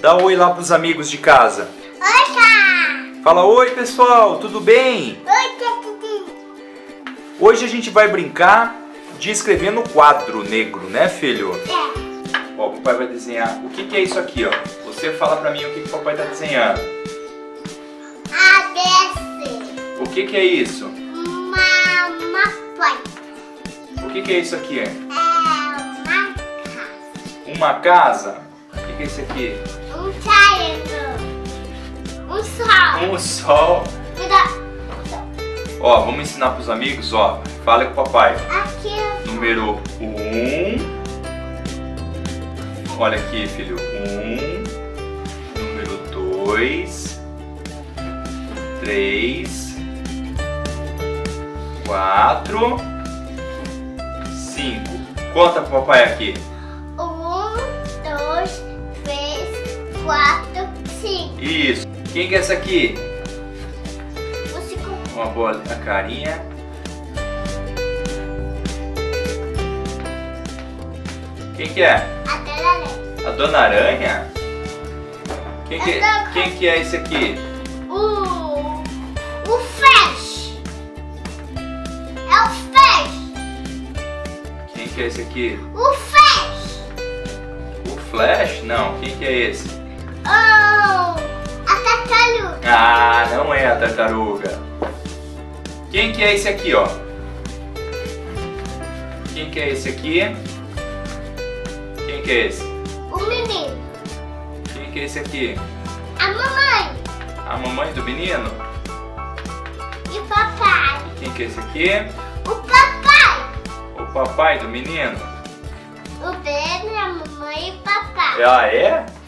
Dá um oi lá pros amigos de casa. Oi, cá! Fala oi pessoal, tudo bem? Oi, Tatutinho! Hoje a gente vai brincar de escrever no quadro negro, né filho? É, Ó, o papai vai desenhar. O que, que é isso aqui, ó? Você fala pra mim o que, que o papai tá desenhando. A, B, O que, que é isso? Uma, uma planta. O que, que é isso aqui? É uma casa. Uma casa? O que, que é isso aqui? Sol. Um sol. Ó, vamos ensinar pros amigos, ó. Fala com o papai. Aqui. Número 1. Um. Olha aqui, filho. 1. Um. Número 2. 3. 4. 5. Conta pro papai aqui. Um, dois, três, quatro, cinco. Isso. Quem que é essa aqui? Cinco. Uma bola, a carinha. Quem que é? Até lá dentro. A Dona Aranha? Quem que, tô- quem que é esse aqui? O. O Flash. É o Flash. Quem que é esse aqui? O Flash. O Flash? Não, quem que é esse? Oh. Ah, não é a tartaruga. Quem que é esse aqui, ó? Quem que é esse aqui? Quem que é esse? O menino. Quem que é esse aqui? A mamãe. A mamãe do menino? E o papai. Quem que é esse aqui? O papai. O papai do menino? O Pedro, a mamãe e o papai. Ah, é?